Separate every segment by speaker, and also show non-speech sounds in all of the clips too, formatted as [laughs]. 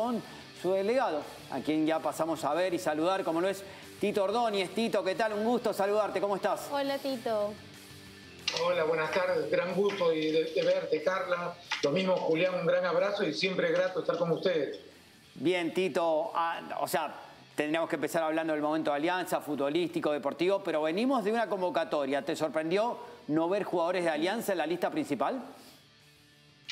Speaker 1: con su delegado, a quien ya pasamos a ver y saludar, como lo es Tito Ordóñez. Tito, ¿qué tal? Un gusto saludarte, ¿cómo estás?
Speaker 2: Hola, Tito.
Speaker 3: Hola, buenas tardes, gran gusto de, verte, Carla. Lo mismo, Julián, un gran abrazo y siempre grato estar con ustedes.
Speaker 1: Bien, Tito, ah, o sea, tendríamos que empezar hablando del momento de Alianza, futbolístico, deportivo, pero venimos de una convocatoria. ¿Te sorprendió no ver jugadores de Alianza en la lista principal?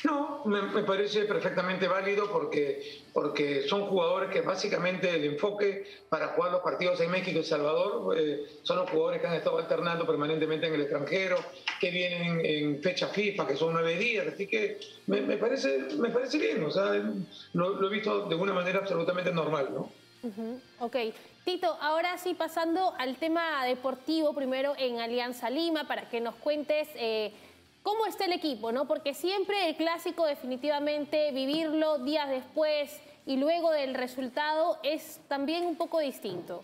Speaker 3: No, me, parece perfectamente válido porque, porque son jugadores que básicamente el enfoque para jugar los partidos en México y Salvador eh, son los jugadores que han estado alternando permanentemente en el extranjero, que vienen en fecha FIFA, que son nueve días, así que me, parece, me parece bien, o sea, lo, he visto de una manera absolutamente normal, ¿no?
Speaker 2: Ok. Tito, ahora sí pasando al tema deportivo, primero en Alianza Lima, para que nos cuentes... Eh, ¿Cómo está el equipo? ¿no? Porque siempre el clásico definitivamente vivirlo días después y luego del resultado es también un poco distinto.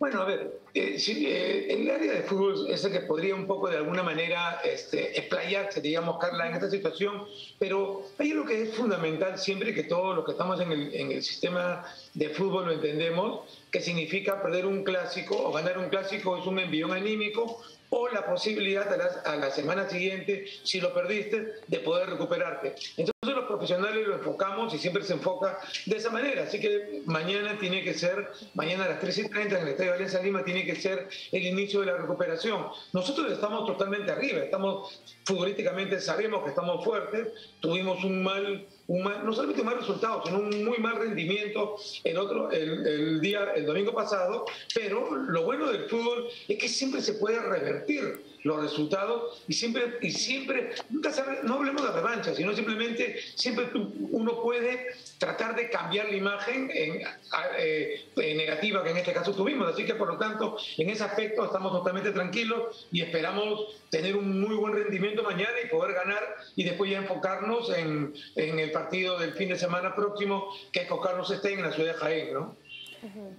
Speaker 3: Bueno, a ver, eh, eh, el área de fútbol es el que podría un poco de alguna manera este, explayarse, digamos, Carla, en esta situación, pero hay algo que es fundamental siempre que todos los que estamos en el, en el sistema de fútbol lo entendemos, que significa perder un clásico o ganar un clásico es un envión anímico o la posibilidad a la, a la, semana siguiente, si lo perdiste, de poder recuperarte. Entonces profesionales lo enfocamos y siempre se enfoca de esa manera. Así que mañana tiene que ser, mañana a las 3.30 en el Estadio Valencia Lima tiene que ser el inicio de la recuperación. Nosotros estamos totalmente arriba, estamos futbolísticamente, sabemos que estamos fuertes, tuvimos un mal no solamente un mal resultado, sino un muy mal rendimiento el, otro, el, día, el domingo pasado, pero lo bueno del fútbol es que siempre se puede revertir los resultados y siempre, y siempre nunca no hablemos de revancha, sino simplemente siempre uno puede tratar de cambiar la imagen en, eh, negativa que en este caso tuvimos. Así que por lo tanto, en ese aspecto estamos totalmente tranquilos y esperamos tener un muy buen rendimiento mañana y poder ganar y después ya enfocarnos en, en el partido del fin de semana próximo, que es Carlos esté en la ciudad de Jaén, ¿no?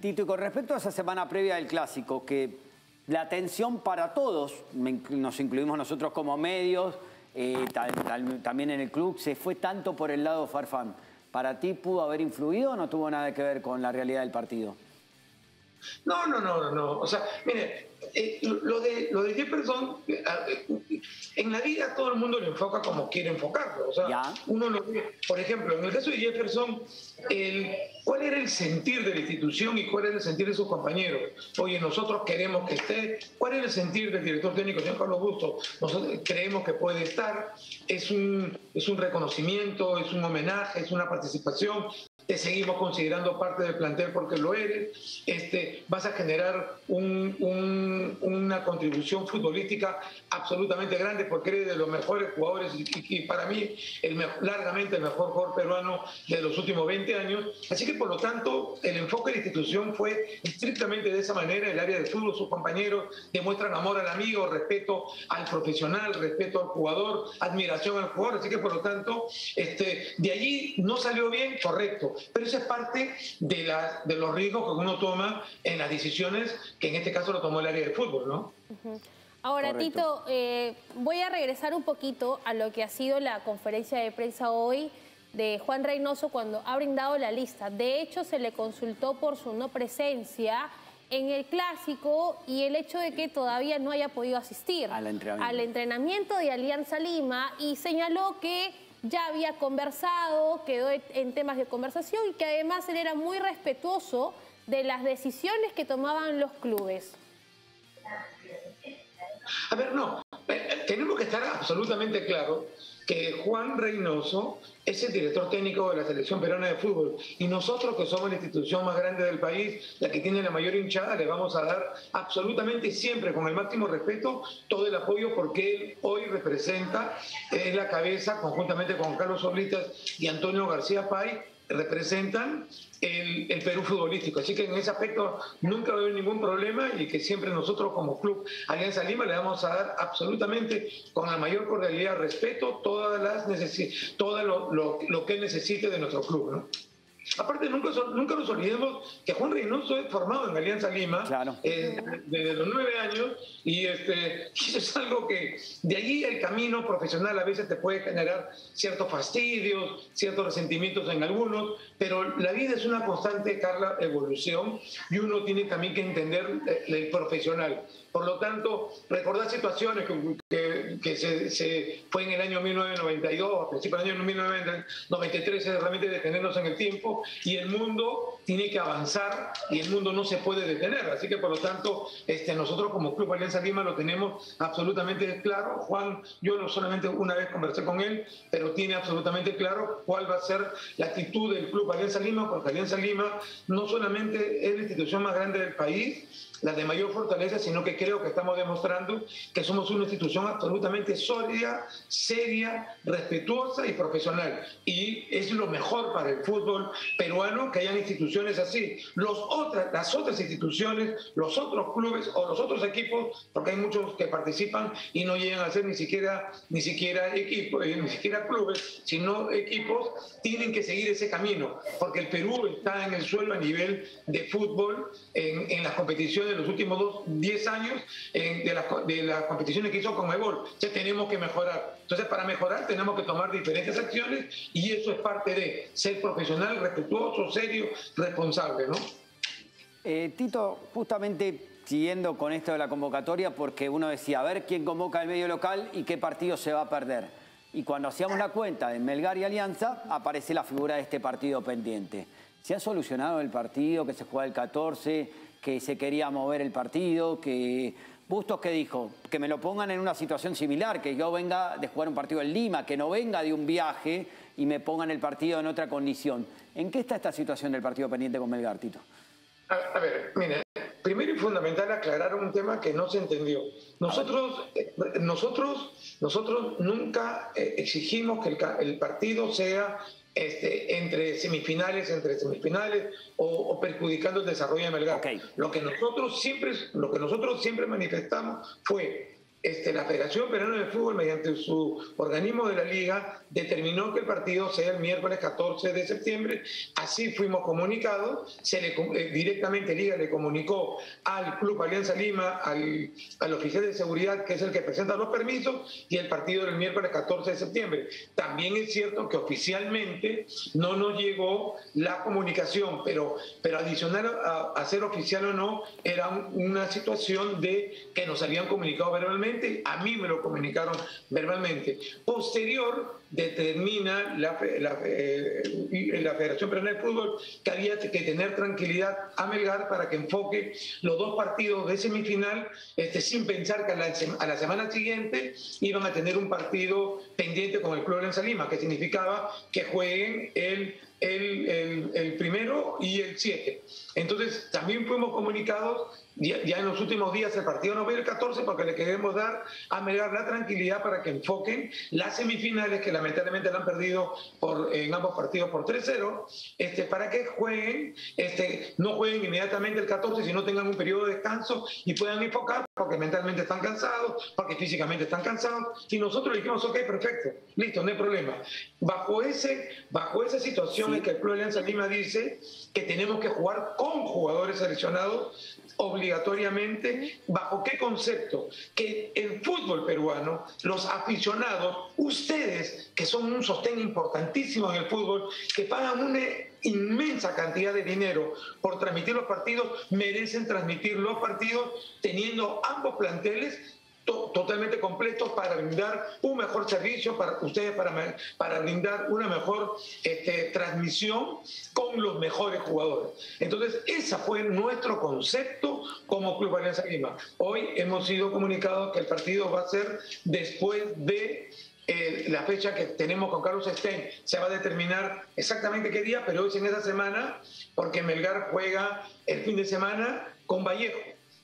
Speaker 1: Tito, y con respecto a esa semana previa del Clásico, que la atención para todos, nos incluimos nosotros como medios, eh, también en el club, se fue tanto por el lado Farfán. ¿Para ti pudo haber influido o no tuvo nada que ver con la realidad del partido?
Speaker 3: No, no, no, no. O sea, mire, eh, lo, de, lo de Jefferson, eh, en la vida todo el mundo lo enfoca como quiere enfocarlo. O sea, uno lo ve, por ejemplo, en el caso de Jefferson, el, ¿cuál era el sentir de la institución y cuál era el sentir de sus compañeros? Oye, nosotros queremos que esté. ¿Cuál era el sentir del director técnico, señor Carlos Busto? Nosotros creemos que puede estar. Es un, es un reconocimiento, es un homenaje, es una participación te seguimos considerando parte del plantel porque lo eres, este, vas a generar una contribución futbolística absolutamente grande porque eres de los mejores jugadores y, para mí el, largamente el mejor jugador peruano de los últimos 20 años. Así que por lo tanto el enfoque de la institución fue estrictamente de esa manera, el área de fútbol, sus compañeros demuestran amor al amigo, respeto al profesional, respeto al jugador, admiración al jugador, así que por lo tanto este, de allí no salió bien, correcto, pero eso es parte de, la, de los riesgos que uno toma en las decisiones, que en este caso lo tomó el área de fútbol, ¿no?
Speaker 2: Ahora, Tito, eh, voy a regresar un poquito a lo que ha sido la conferencia de prensa hoy de Juan Reynoso cuando ha brindado la lista. De hecho, se le consultó por su no presencia en el clásico y el hecho de que todavía no haya podido asistir al entrenamiento, al entrenamiento de Alianza Lima y señaló que ya había conversado, quedó en temas de conversación y que además él era muy respetuoso de las decisiones que tomaban los clubes.
Speaker 3: A ver, no, eh, tenemos que estar absolutamente claros Juan Reynoso es el director técnico de la selección peruana de fútbol. Y nosotros que somos la institución más grande del país, la que tiene la mayor hinchada, le vamos a dar absolutamente siempre con el máximo respeto todo el apoyo porque él hoy representa, es la cabeza conjuntamente con Carlos Oblitas y Antonio García Pay representan el, Perú futbolístico. Así que en ese aspecto nunca va a haber ningún problema y que siempre nosotros como club Alianza Lima le vamos a dar absolutamente con la mayor cordialidad, respeto, todas las todo lo, lo, que necesite de nuestro club. ¿no? Aparte, nunca, nunca nos olvidemos que Juan Reynoso es formado en Alianza Lima eh, desde los nueve años y este, [laughs] eso es algo que de allí el camino profesional a veces te puede generar ciertos fastidios, ciertos resentimientos en algunos, pero la vida es una constante, Carla, evolución y uno tiene también que entender eh, el profesional. Por lo tanto, recordar situaciones que, que, se, fue en el año 1992, a principios del año 1993, es realmente detenernos en el tiempo y el mundo tiene que avanzar y el mundo no se puede detener. Así que, por lo tanto, este, nosotros como Club Alianza Lima lo tenemos absolutamente claro. Juan, yo no solamente una vez conversé con él, pero tiene absolutamente claro cuál va a ser la actitud del Club Alianza Lima, porque Alianza Lima no solamente es la institución más grande del país, la de mayor fortaleza, sino que creo que estamos demostrando que somos una institución absolutamente sólida, seria, respetuosa y profesional. Y es lo mejor para el fútbol peruano que hayan instituciones así. Los otras, las otras instituciones, los otros clubes o los otros equipos, porque hay muchos que participan y no llegan a ser ni siquiera, ni siquiera equipos, eh, ni siquiera clubes, sino equipos, tienen que seguir ese camino, porque el Perú está en el suelo a nivel de fútbol en, en las competiciones en los últimos 10 años de, las de las competiciones que hizo con Ebol. Ya tenemos que mejorar. Entonces, para mejorar tenemos que tomar diferentes acciones y eso es parte de ser profesional, respetuoso, serio, responsable, ¿no?
Speaker 1: Eh, Tito, justamente siguiendo con esto de la convocatoria, porque uno decía, a ver quién convoca el medio local y qué partido se va a perder. Y cuando hacíamos la cuenta de Melgar y Alianza, aparece la figura de este partido pendiente. ¿Se ha solucionado el partido que se juega el 14? Que se quería mover el partido, que Bustos que dijo, que me lo pongan en una situación similar, que yo venga de jugar un partido en Lima, que no venga de un viaje y me pongan el partido en otra condición. ¿En qué está esta situación del partido pendiente con Melgar, Tito?
Speaker 3: A, ver, mire, primero y fundamental aclarar un tema que no se entendió. Nosotros, eh, nosotros, nosotros nunca eh, exigimos que el partido sea este, entre semifinales, entre semifinales o, perjudicando el desarrollo de Melgar. Lo que nosotros siempre, lo que nosotros siempre manifestamos fue este, la Federación Peruana de Fútbol, mediante su organismo de la liga, determinó que el partido sea el miércoles 14 de septiembre. Así fuimos comunicados. Se le, eh, directamente Liga le comunicó al Club Alianza Lima, al, al, oficial de seguridad, que es el que presenta los permisos, y el partido del miércoles 14 de septiembre. También es cierto que oficialmente no nos llegó la comunicación, pero, pero adicional a, a ser oficial o no, era una situación de que nos habían comunicado verbalmente a mí me lo comunicaron verbalmente. Posterior, determina la, la, eh, la Federación Peruana de Fútbol que había que tener tranquilidad a Melgar para que enfoque los dos partidos de semifinal este, sin pensar que a la, a la semana siguiente iban a tener un partido pendiente con el Club de Lima, que significaba que jueguen el el, el, el, primero y el 7. Entonces, también fuimos comunicados ya, en los últimos días el partido no ve el 14 porque le queremos dar a Melgar la tranquilidad para que enfoquen las semifinales que lamentablemente la han perdido por, en ambos partidos por 3-0, este, para que jueguen, este, no jueguen inmediatamente el 14, sino tengan un periodo de descanso y puedan enfocar porque mentalmente están cansados, porque físicamente están cansados. Y nosotros dijimos, ok, perfecto, listo, no hay problema. Bajo, ese, bajo esa situación en que el Club Alianza Lima dice que tenemos que jugar con jugadores seleccionados obligatoriamente. ¿Bajo qué concepto? Que el fútbol peruano, los aficionados, ustedes, que son un sostén importantísimo en el fútbol, que pagan una inmensa cantidad de dinero por transmitir los partidos, merecen transmitir los partidos teniendo ambos planteles totalmente completos para brindar un mejor servicio para ustedes, para, para brindar una mejor este, transmisión con los mejores jugadores. Entonces, ese fue nuestro concepto como Club Alianza Lima. Hoy hemos sido comunicados que el partido va a ser después de eh, la fecha que tenemos con Carlos Stein se va a determinar exactamente qué día, pero es en esa semana, porque Melgar juega el fin de semana con Vallejo.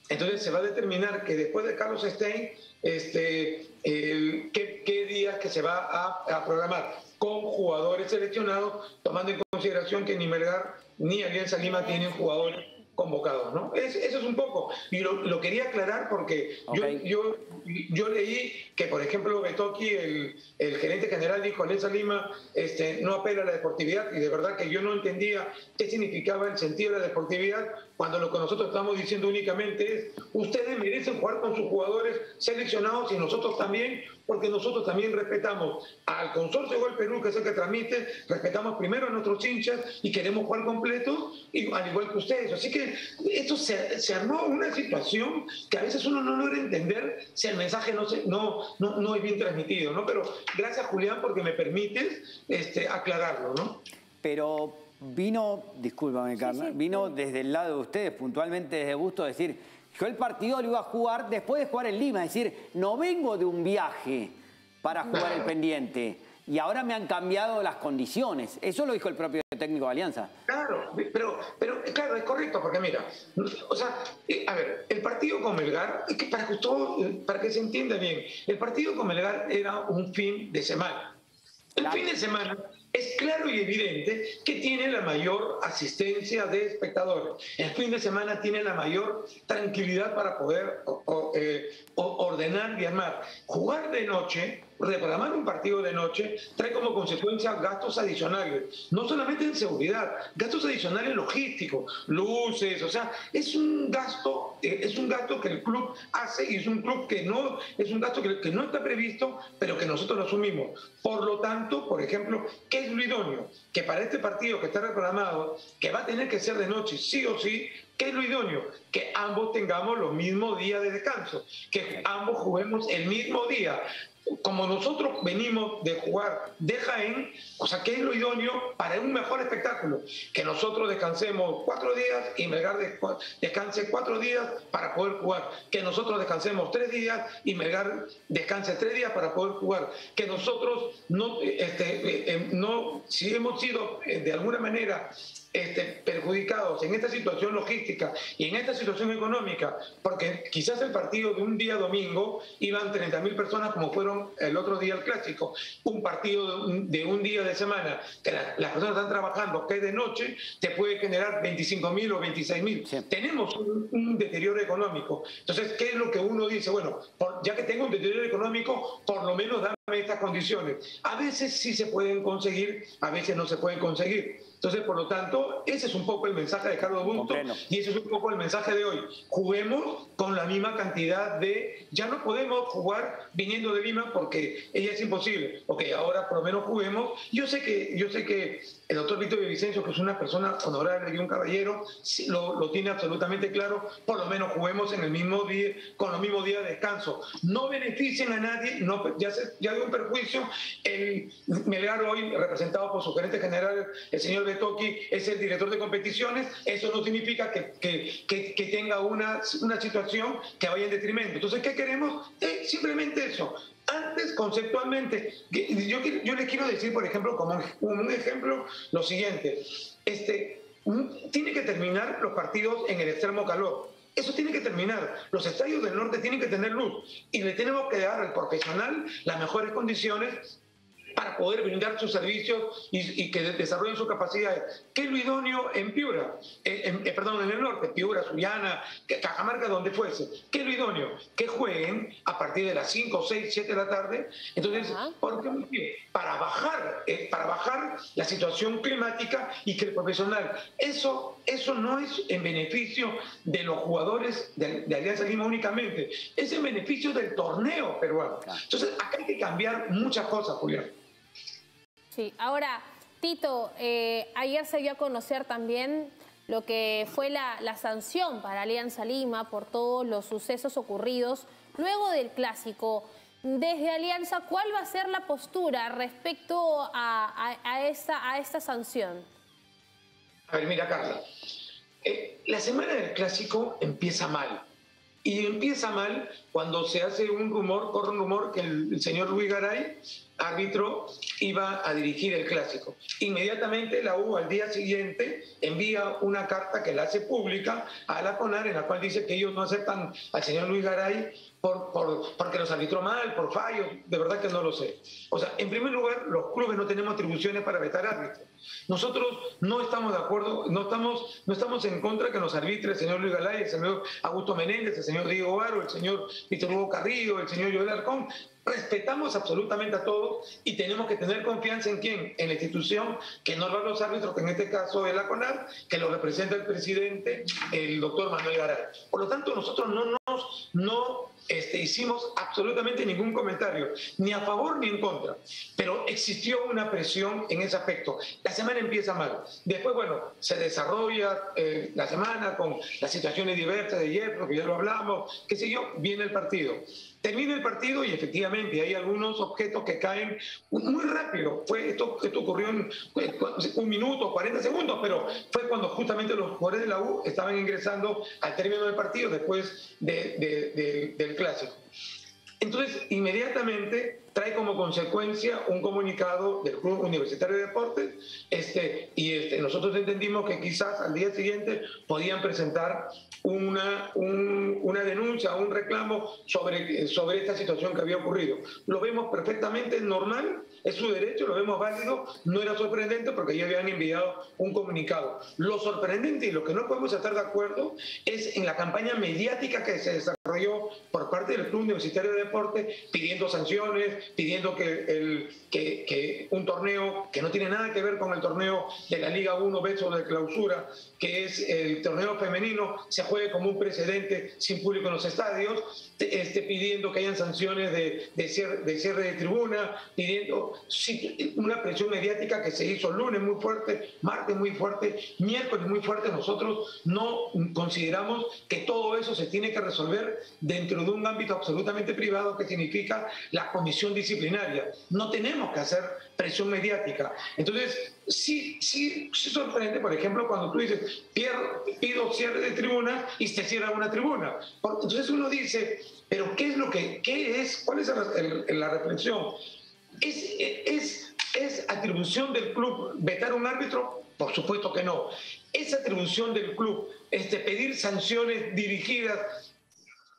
Speaker 3: Entonces se va a determinar que después de Carlos Stein, este, qué, días que se va a, programar con jugadores seleccionados, tomando en consideración que ni Melgar ni Alianza Lima tienen jugadores convocados, ¿no? eso es un poco. Y lo, quería aclarar porque yo, yo, yo, leí que, por ejemplo, Betoki, el, el gerente general, dijo, Alianza Lima este, no apela a la deportividad y de verdad que yo no entendía qué significaba el sentido de la deportividad cuando lo que nosotros estamos diciendo únicamente es, ustedes merecen jugar con sus jugadores seleccionados y nosotros también, porque nosotros también respetamos al Consorcio Gol Perú, que es el que transmite, respetamos primero a nuestros hinchas y queremos jugar completo, y, al igual que ustedes. Así que esto se, se, armó una situación que a veces uno no logra entender si el mensaje no, se, no, no, no es bien transmitido, ¿no? Pero gracias, Julián, porque me permites este, aclararlo, ¿no?
Speaker 1: Pero vino, discúlpame, Carla, vino desde el lado de ustedes, puntualmente desde Busto, decir, yo el partido lo iba a jugar después de jugar en Lima, es decir, no vengo de un viaje para jugar el pendiente. Y ahora me han cambiado las condiciones. Eso lo dijo el propio técnico de Alianza.
Speaker 3: Claro, pero, pero claro, es correcto, porque mira, o sea, eh, a ver, el partido con Melgar, que para que, para que se entienda bien, el partido con Melgar era un fin de semana. El fin de semana es claro y evidente que tiene la mayor asistencia de espectadores. El fin de semana tiene la mayor tranquilidad para poder eh, ordenar y armar. Jugar de noche reprogramar un partido de noche trae como consecuencia gastos adicionales, no solamente en seguridad, gastos adicionales logísticos, luces, o sea, es un gasto, eh, es un gasto que el club hace y es un club que no, es un gasto que, no está previsto, pero que nosotros lo asumimos. Por lo tanto, por ejemplo, ¿qué es lo idóneo? Que para este partido que está reprogramado, que va a tener que ser de noche, sí o sí, ¿Qué es lo idóneo? Que ambos tengamos los mismos días de descanso, que ambos juguemos el mismo día como nosotros venimos de jugar de Jaén, o sea, ¿qué es lo idóneo para un mejor espectáculo? Que nosotros descansemos cuatro días y Melgar descanse cuatro días para poder jugar. Que nosotros descansemos tres días y Melgar descanse tres días para poder jugar. Que nosotros no, este, eh, eh, no si hemos sido eh, de alguna manera este, perjudicados en esta situación logística y en esta situación económica, porque quizás el partido de un día domingo iban 30.000 personas como fueron el otro día el clásico, un partido de un, día de semana, que las personas están trabajando, que es de noche, te puede generar 25.000 o 26.000. Tenemos un, deterioro económico. Entonces, ¿qué es lo que uno dice? Bueno, ya que tengo un deterioro económico, por lo menos dame estas condiciones. A veces sí se pueden conseguir, a veces no se pueden conseguir. Entonces, por lo tanto, ese es un poco el mensaje de Carlos Bunto y ese es un poco el mensaje de hoy. Juguemos con la misma cantidad de... Ya no podemos jugar viniendo de Lima porque ella es imposible. Ok, ahora por lo menos juguemos. Yo sé que, yo sé que el doctor Víctor Vicencio, que es una persona honorable y un caballero, lo, tiene absolutamente claro. Por lo menos juguemos en el mismo día, con los mismos días de descanso. No beneficien a nadie, no, ya, se, un perjuicio. El Melgar hoy, representado por su gerente general, el señor Toki es el director de competiciones, eso no significa que, tenga una, una situación que vaya en detrimento. Entonces, ¿qué queremos? Eh, simplemente eso. Antes, conceptualmente, yo, yo les quiero decir, por ejemplo, como un, ejemplo, lo siguiente. Este, tiene que terminar los partidos en el extremo calor. Eso tiene que terminar. Los estadios del norte tienen que tener luz y le tenemos que dar al profesional las mejores condiciones para poder brindar sus servicios y, que desarrollen sus capacidades. ¿Qué es lo idóneo en Piura? Eh, eh, perdón, en el norte, Piura, Sullana, Cajamarca, donde fuese. ¿Qué es lo idóneo? Que jueguen a partir de las 5, 6, 7 de la tarde. Entonces, ¿por qué? Para bajar, eh, para bajar la situación climática y que el profesional, eso, eso no es en beneficio de los jugadores de, Alianza Lima únicamente, es en beneficio del torneo peruano. Entonces, acá hay que cambiar muchas cosas, Julián.
Speaker 2: Sí, ahora, Tito, eh, ayer se dio a conocer también lo que fue la, sanción para Alianza Lima por todos los sucesos ocurridos luego del clásico. Desde Alianza, ¿cuál va a ser la postura respecto a, esta, sanción?
Speaker 3: A ver, mira, Carla, eh, la semana del clásico empieza mal. Y empieza mal cuando se hace un rumor, corre un rumor que el señor Luis Garay árbitro iba a dirigir el clásico. Inmediatamente la U al día siguiente envía una carta que la hace pública a la CONAR en la cual dice que ellos no aceptan al señor Luis Garay por, por, porque los arbitró mal, por fallos, de verdad que no lo sé. O sea, en primer lugar, los clubes no tenemos atribuciones para vetar árbitros. Nosotros no estamos de acuerdo, no estamos, no estamos en contra que nos arbitre el señor Luis Galay, el señor Augusto Menéndez, el señor Diego Baro, el señor Víctor Hugo Carrillo, el señor Joel Arcón. Respetamos absolutamente a todos y tenemos que tener confianza en quién, en la institución que nos va a los árbitros, que en este caso es la CONAR, que lo representa el presidente, el doctor Manuel Garay. Por lo tanto, nosotros no nos no este, hicimos absolutamente ningún comentario, ni a favor ni en contra, pero existió una presión en ese aspecto. La semana empieza mal, después, bueno, se desarrolla eh, la semana con las situaciones diversas de ayer, porque ya lo hablamos, qué sé yo, viene el partido. Termina el partido y efectivamente hay algunos objetos que caen muy rápido. Fue esto, esto ocurrió en un minuto, 40 segundos, pero fue cuando justamente los jugadores de la U estaban ingresando al término del partido después del clásico. Entonces, inmediatamente trae como consecuencia un comunicado del Club Universitario de Deportes este, y este, nosotros entendimos que quizás al día siguiente podían presentar una, una denuncia, un reclamo sobre, sobre esta situación que había ocurrido. Lo vemos perfectamente normal, es su derecho, lo vemos válido, no era sorprendente porque ya habían enviado un comunicado. Lo sorprendente y lo que no podemos estar de acuerdo es en la campaña mediática que se desarrolló por parte del Club Universitario de Deportes pidiendo sanciones, pidiendo que, el, que, que un torneo que no tiene nada que ver con el torneo de la Liga 1 Beso de clausura, que es el torneo femenino, se juegue como un precedente sin público en los estadios, este, pidiendo que hayan sanciones de, cierre, de cierre de tribuna, pidiendo una presión mediática que se hizo lunes muy fuerte, martes muy fuerte, miércoles muy fuerte. Nosotros no consideramos que todo eso se tiene que resolver dentro de un ámbito absolutamente privado que significa la comisión disciplinaria. No tenemos que hacer presión mediática. Entonces, sí, sí, sí sorprende, por ejemplo, cuando tú dices, pido cierre de tribuna y se cierra una tribuna. Entonces uno dice, pero ¿qué es lo que, qué es, cuál es la reflexión? ¿Es, es, ¿Es atribución del club vetar a un árbitro? Por supuesto que no. ¿Es atribución del club este, pedir sanciones dirigidas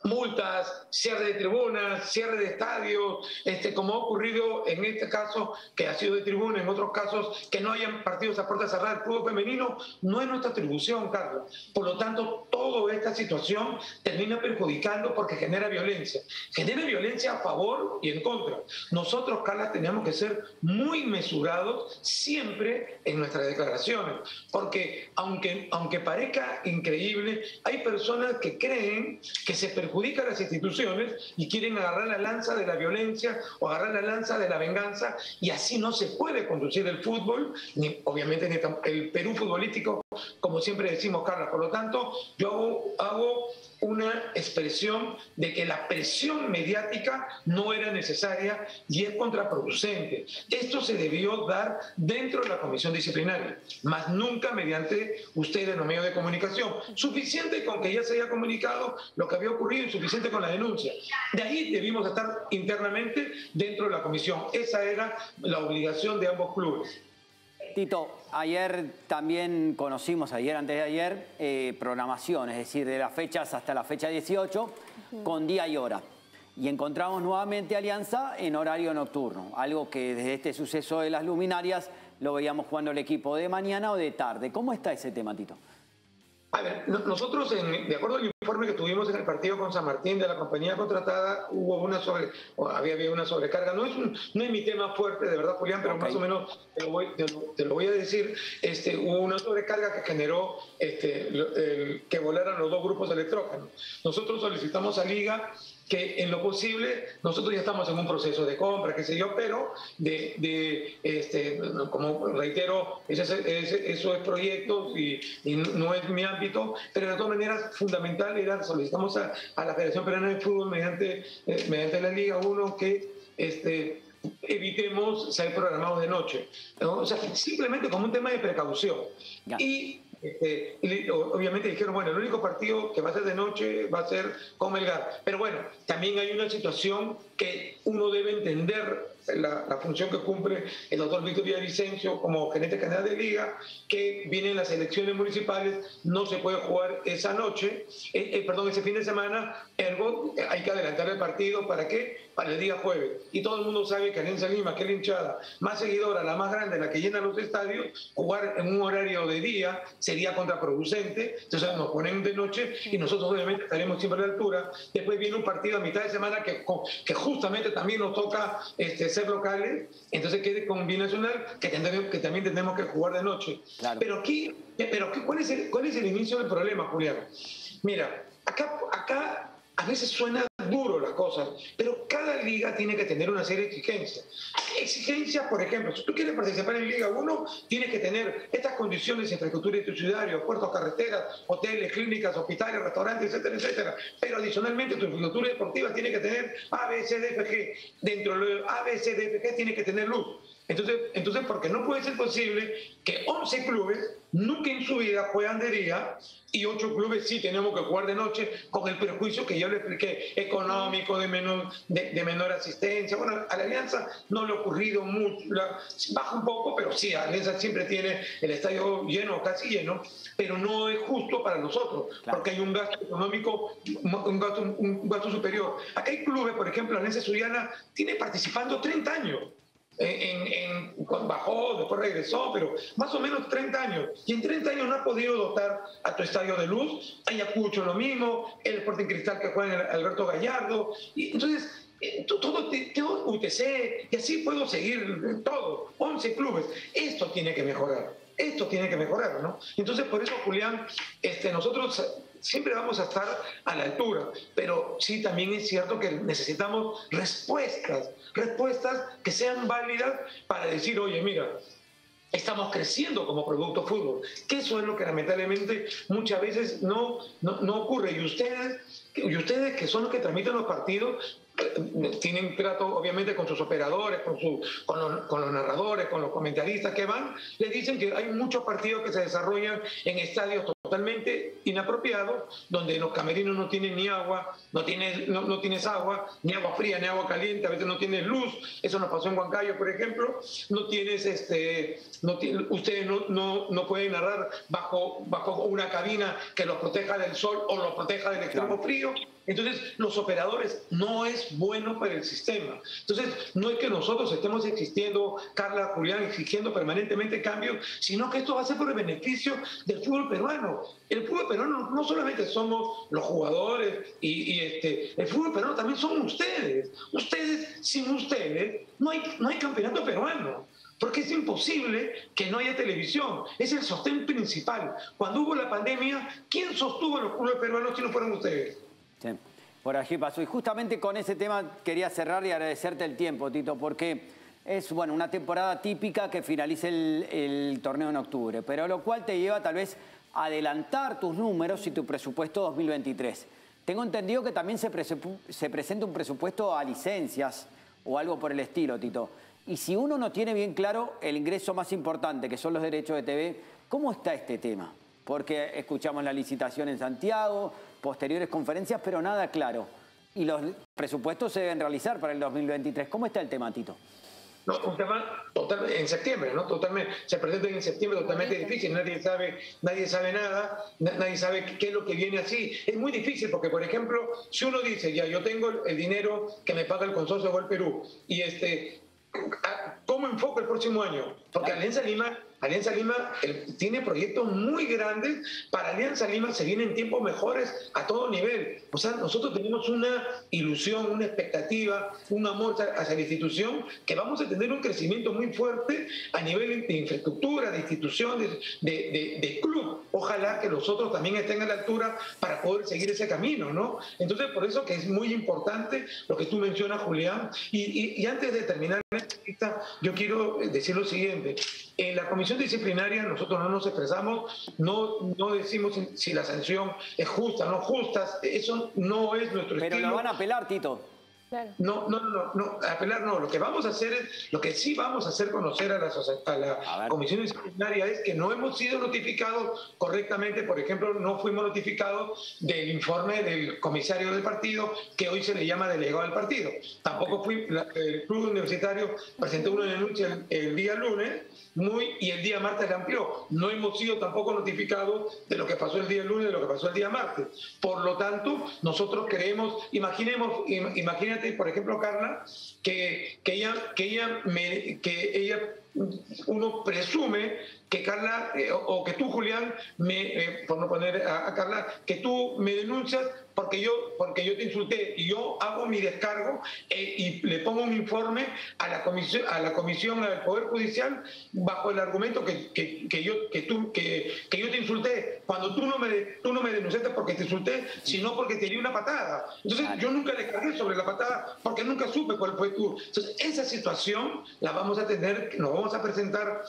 Speaker 3: multas, cierre de tribunas, cierre de estadios, este, como ha ocurrido en este caso que ha sido de tribuna, en otros casos que no hayan partidos a puerta cerrada. El fútbol femenino no es nuestra atribución, Carlos. Por lo tanto, toda esta situación termina perjudicando porque genera violencia. Genera violencia a favor y en contra. Nosotros, Carla, tenemos que ser muy mesurados siempre en nuestras declaraciones, porque aunque, aunque parezca increíble, hay personas que creen que se perjudican perjudica a las instituciones y quieren agarrar la lanza de la violencia o agarrar la lanza de la venganza y así no se puede conducir el fútbol, ni obviamente ni el Perú futbolístico, como siempre decimos, Carla. Por lo tanto, yo hago una expresión de que la presión mediática no era necesaria y es contraproducente. Esto se debió dar dentro de la comisión disciplinaria, más nunca mediante ustedes los medios de comunicación. Suficiente con que ya se haya comunicado lo que había ocurrido y suficiente con la denuncia. De ahí debimos estar internamente dentro de la comisión. Esa era la obligación de ambos clubes.
Speaker 1: Tito, ayer también conocimos, ayer, antes de ayer, eh, programación, es decir, de las fechas hasta la fecha 18, con día y hora. Y encontramos nuevamente Alianza en horario nocturno, algo que desde este suceso de las luminarias lo veíamos jugando el equipo de mañana o de tarde. ¿Cómo está ese tema, Tito?
Speaker 3: A ver, nosotros, de acuerdo al informe que tuvimos en el partido con San Martín de la compañía contratada, hubo una sobre, había, había una sobrecarga. No es, no es mi tema fuerte, de verdad, Julián, pero más o menos te lo, voy, te, lo, voy, a decir. Este, hubo una sobrecarga que generó este, que volaran los dos grupos de electrógenos. Nosotros solicitamos a Liga que en lo posible nosotros ya estamos en un proceso de compra, qué sé yo, pero de, de este, como reitero, eso es proyecto y, no es mi ámbito, pero de todas maneras fundamental era, solicitamos a, la Federación Peruana de Fútbol mediante, eh, mediante la Liga 1 que este, evitemos ser programados de noche. O sea, simplemente como un tema de precaución. Y Este, obviamente dijeron, bueno, el único partido que va a ser de noche va a ser con Melgar. Pero bueno, también hay una situación que uno debe entender la, función que cumple el doctor Víctor Villavicencio como gerente general de liga, que vienen las elecciones municipales, no se puede jugar esa noche, eh, eh, perdón, ese fin de semana, ergo hay que adelantar el partido, ¿para qué? Para el día jueves. Y todo el mundo sabe que Alianza Lima, que es la hinchada más seguidora, la más grande, la que llena los estadios, jugar en un horario de día sería contraproducente, entonces nos ponen de noche y nosotros obviamente estaremos siempre a la altura. Después viene un partido a mitad de semana que, que justamente también nos toca este, ser locales, entonces quede con binacional que, que también tenemos que jugar de noche. Pero, aquí, pero ¿cuál, es el, ¿cuál es el inicio del problema, Julián? Mira, acá, acá a veces suena duro las cosas, pero cada liga tiene que tener una serie de exigencias. Exigencias, por ejemplo, si tú quieres participar en Liga 1, tienes que tener estas condiciones infraestructura institucional, puertos, carreteras, hoteles, clínicas, hospitales, restaurantes, etcétera, etcétera. Pero adicionalmente tu infraestructura deportiva tiene que tener A, B, C, D, F, G. Dentro de A, B, C, D, F, G tiene que tener luz. Entonces, entonces, porque no puede ser posible que 11 clubes nunca en su vida juegan de día y 8 clubes sí tenemos que jugar de noche con el perjuicio que yo le expliqué, económico, de menor, de, menor asistencia. Bueno, a la Alianza no le ha ocurrido mucho, baja un poco, pero sí, Alianza siempre tiene el estadio lleno, casi lleno, pero no es justo para nosotros, porque hay un gasto económico, un gasto, un gasto superior. Acá hay clubes, por ejemplo, Alianza Suyana tiene participando 30 años en, bajó, después regresó, pero más o menos 30 años. Y en 30 años no ha podido dotar a tu estadio de luz. Ayacucho lo mismo, el Sporting Cristal que juega en Alberto Gallardo. Y entonces, eh, todo, todo UTC, y así puedo seguir todo, 11 clubes. Esto tiene que mejorar. Esto tiene que mejorar, ¿no? Entonces, por eso, Julián, este, nosotros siempre vamos a estar a la altura, pero sí también es cierto que necesitamos respuestas, respuestas que sean válidas para decir, oye, mira, estamos creciendo como producto fútbol, que eso es lo que lamentablemente muchas veces no, no, no ocurre. Y ustedes, y ustedes que son los que transmiten los partidos, tienen trato obviamente con sus operadores, con, su, los, con, los, narradores, con los comentaristas que van, les dicen que hay muchos partidos que se desarrollan en estadios totalmente inapropiados, donde los camerinos no tienen ni agua, no tienes, no, no, tienes agua, ni agua fría, ni agua caliente, a veces no tienes luz, eso nos pasó en Huancayo, por ejemplo, no tienes, este, no ustedes no, no, no, pueden narrar bajo, bajo una cabina que los proteja del sol o los proteja del extremo frío, entonces, los operadores no es bueno para el sistema. Entonces, no es que nosotros estemos existiendo, Carla, Julián, exigiendo permanentemente cambios, sino que esto va a ser por el beneficio del fútbol peruano. El fútbol peruano no solamente somos los jugadores y, este, el fútbol peruano también son ustedes. Ustedes, sin ustedes, no hay, no hay campeonato peruano porque es imposible que no haya televisión. Es el sostén principal. Cuando hubo la pandemia, ¿quién sostuvo a los clubes peruanos si no fueron ustedes?
Speaker 1: Por allí pasó. Y justamente con ese tema quería cerrar y agradecerte el tiempo, Tito, porque es bueno, una temporada típica que finalice el, torneo en octubre, pero lo cual te lleva tal vez a adelantar tus números y tu presupuesto 2023. Tengo entendido que también se, se presenta un presupuesto a licencias o algo por el estilo, Tito. Y si uno no tiene bien claro el ingreso más importante, que son los derechos de TV, ¿cómo está este tema? Porque escuchamos la licitación en Santiago, posteriores conferencias, pero nada claro. Y los presupuestos se deben realizar para el 2023. ¿Cómo está el tema, Tito?
Speaker 3: No, un tema en septiembre, ¿no? Totalmente, se presenta en septiembre totalmente difícil, nadie sabe, nadie sabe nada, nadie sabe qué es lo que viene así. Es muy difícil porque, por ejemplo, si uno dice, ya, yo tengo el dinero que me paga el consorcio Gol Perú, y este, ¿cómo enfoco el próximo año? Porque Alianza Lima Alianza Lima tiene proyectos muy grandes. Para Alianza Lima se vienen tiempos mejores a todo nivel. O sea, nosotros tenemos una ilusión, una expectativa, un amor hacia la institución que vamos a tener un crecimiento muy fuerte a nivel de infraestructura, de instituciones, de, club. Ojalá que los otros también estén a la altura para poder seguir ese camino, ¿no? Entonces, por eso que es muy importante lo que tú mencionas, Julián. Y, y antes de terminar yo quiero decir lo siguiente. En la comisión disciplinaria nosotros no nos expresamos, no, no decimos si, la sanción es justa o no justa, eso no es nuestro
Speaker 1: Pero
Speaker 3: estilo.
Speaker 1: lo van a apelar, Tito.
Speaker 3: No, no, no, no, apelar no. Lo que vamos a hacer es, lo que sí vamos a hacer conocer a la, a la comisión disciplinaria es que no hemos sido notificados correctamente. Por ejemplo, no fuimos notificados del informe del comisario del partido, que hoy se le llama delegado del partido. Tampoco fui, el club universitario presentó una denuncia el, día lunes muy, y el día martes la amplió. No hemos sido tampoco notificados de lo que pasó el día lunes, de lo que pasó el día martes. Por lo tanto, nosotros creemos, imaginemos, imagínate por ejemplo, Carla, que, que ella, que ella, me, que ella uno presume que Carla, eh, o, que tú, Julián, me, eh, por no poner a, Carla, que tú me denuncias porque yo, porque yo te insulté y yo hago mi descargo eh, y le pongo un informe a la comisión, a la comisión del Poder Judicial bajo el argumento que, que, yo, que, tú, que, que, yo te insulté, cuando tú no, me, tú no me denunciaste porque te insulté, sino porque te di una patada. Entonces yo nunca le cargué sobre la patada porque nunca supe cuál fue tú. Entonces esa situación la vamos a tener, nos vamos a presentar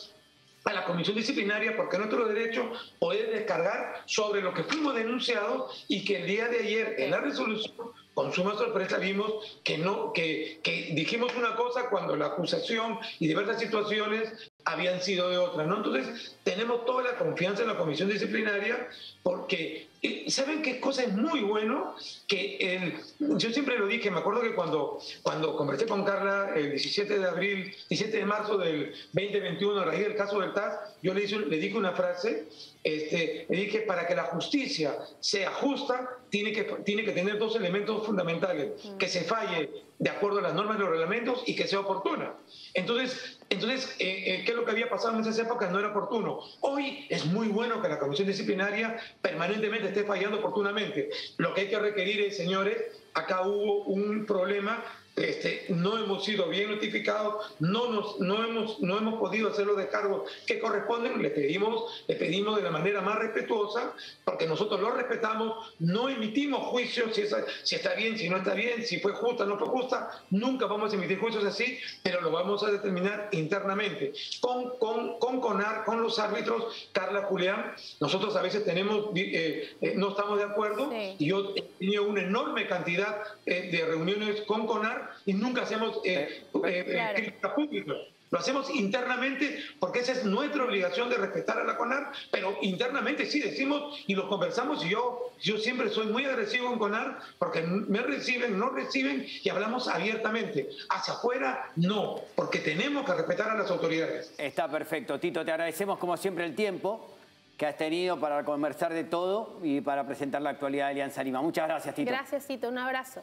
Speaker 3: a la comisión disciplinaria porque nuestro derecho poder descargar sobre lo que fuimos denunciados y que el día de ayer en la resolución con suma sorpresa vimos que no que, que dijimos una cosa cuando la acusación y diversas situaciones habían sido de otras, ¿no? Entonces, tenemos toda la confianza en la comisión disciplinaria porque, ¿saben qué cosa es muy bueno? Que el, yo siempre lo dije, me acuerdo que cuando, cuando conversé con Carla el 17 de abril, 17 de marzo del 2021, a raíz del caso del TAS, yo le, le dije una frase, este, le dije, para que la justicia sea justa, tiene que, tiene que tener dos elementos fundamentales, que se falle de acuerdo a las normas y los reglamentos y que sea oportuna. Entonces, entonces eh, eh, ¿qué es lo que había pasado en esas épocas? No era oportuno. Hoy es muy bueno que la comisión disciplinaria permanentemente esté fallando oportunamente. Lo que hay que requerir es, señores, acá hubo un problema este, no hemos sido bien notificados, no, nos, no, hemos, no hemos podido hacer los descargos que corresponden, le pedimos, le pedimos de la manera más respetuosa, porque nosotros lo respetamos, no emitimos juicios si, si está bien, si no está bien, si fue justa, no fue justa, nunca vamos a emitir juicios así, pero lo vamos a determinar internamente. Con, con, con CONAR, con los árbitros, Carla Julián, nosotros a veces tenemos, eh, eh, no estamos de acuerdo, y yo he tenido una enorme cantidad eh, de reuniones con CONAR, y nunca hacemos eh, eh, eh crítica pública. Lo hacemos internamente porque esa es nuestra obligación de respetar a la CONAR, pero internamente sí decimos y lo conversamos y yo, yo siempre soy muy agresivo en CONAR porque me reciben, no reciben y hablamos abiertamente. Hacia afuera no, porque tenemos que respetar a las autoridades.
Speaker 1: Está perfecto. Tito, te agradecemos como siempre el tiempo que has tenido para conversar de todo y para presentar la actualidad de Alianza Lima. Muchas gracias, Tito.
Speaker 2: Gracias, Tito. Un abrazo.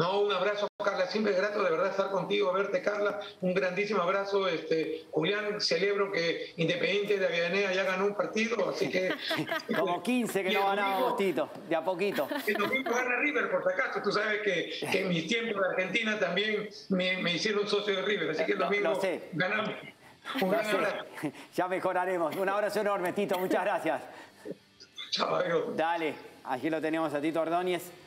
Speaker 3: No, un abrazo, Carla. Siempre es grato de verdad estar contigo, verte, Carla. Un grandísimo abrazo. Este, Julián, celebro que Independiente de Avellaneda ya ganó un partido, así que. [laughs]
Speaker 1: Como 15 que no ganábamos, Tito, de a poquito. [laughs]
Speaker 3: El domingo gana River, por si acaso. Tú sabes que, en mis tiempos de Argentina también me, hicieron socio de River, así que el domingo ganamos. Un gran abrazo. [laughs]
Speaker 1: Ya mejoraremos. Un abrazo enorme, Tito. Muchas gracias.
Speaker 3: Chao, amigo.
Speaker 1: Dale, aquí lo tenemos a Tito Ordóñez.